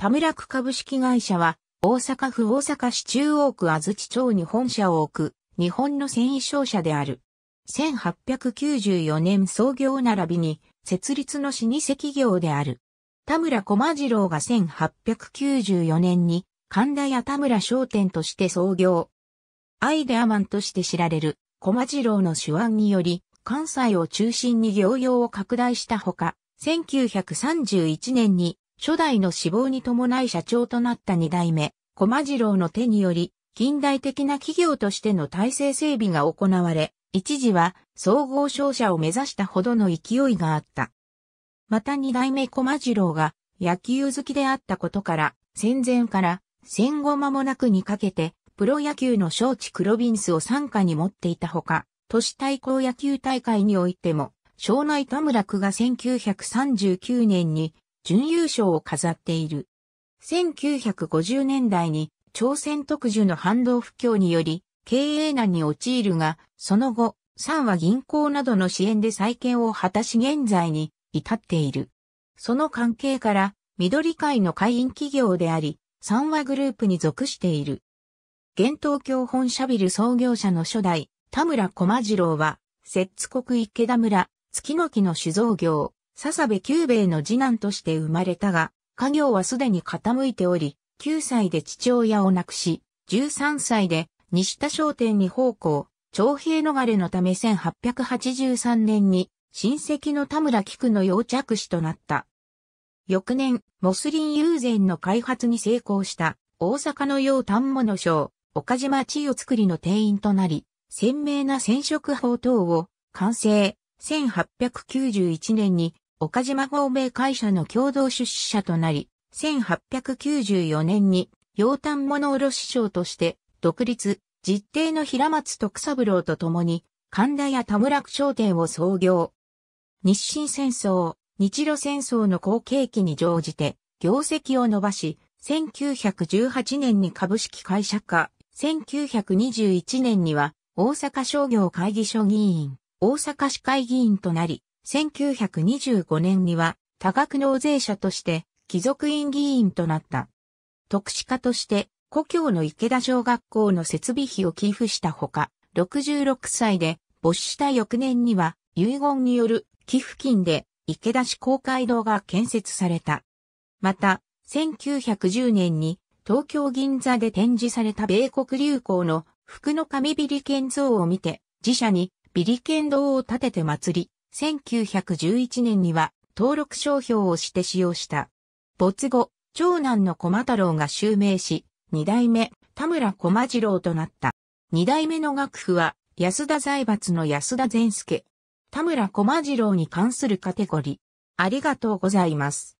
田村区株式会社は、大阪府大阪市中央区安土町に本社を置く、日本の繊維商社である。1894年創業並びに、設立の老舗企業である。田村駒次郎が1894年に、神田屋田村商店として創業。アイデアマンとして知られる、駒次郎の手腕により、関西を中心に業用を拡大したほか、1931年に初代の死亡に伴い社長となった二代目、駒次郎の手により、近代的な企業としての体制整備が行われ、一時は総合商社を目指したほどの勢いがあった。また二代目駒次郎が野球好きであったことから、戦前から戦後間もなくにかけて、プロ野球の招致クロビンスを参加に持っていたほか、都市対抗野球大会においても、庄内田村区が1939年に準優勝を飾っている。1950年代に朝鮮特需の反動不況により経営難に陥るが、その後、三は銀行などの支援で再建を果たし現在に至っている。その関係から、緑会の会員企業であり、三和グループに属している。現東京本社ビル創業者の初代、田村駒次郎は、摂津国池田村、月の木の酒造業、笹部久兵衛の次男として生まれたが、家業はすでに傾いており、9歳で父親を亡くし、13歳で西田商店に奉公、徴兵逃れのため1883年に親戚の田村菊の養着手となった。翌年、モスリン友禅の開発に成功した大阪の洋丹物商、岡島千代作りの店員となり、鮮明な染色法等を完成。1891年に岡島方面会社の共同出資者となり、1894年に洋丹物卸商として独立、実定の平松徳三郎と共に神田や田村区商店を創業。日清戦争、日露戦争の後継期に乗じて業績を伸ばし、1918年に株式会社化、1921年には大阪商業会議所議員、大阪市会議員となり、1925年には多額納税者として貴族院議員となった。特殊家として故郷の池田小学校の設備費を寄付したほか、66歳で没した翌年には遺言による寄付金で池田市公会堂が建設された。また、1910年に東京銀座で展示された米国流行の福の神ビリケン像を見て、自社にビリケン堂を建てて祭り、1911年には登録商標をして使用した。没後、長男の駒太郎が襲名し、二代目田村駒次郎となった。二代目の楽譜は安田財閥の安田善介。田村駒次郎に関するカテゴリー。ありがとうございます。